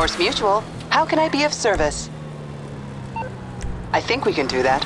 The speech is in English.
Morse Mutual. How can I be of service? I think we can do that.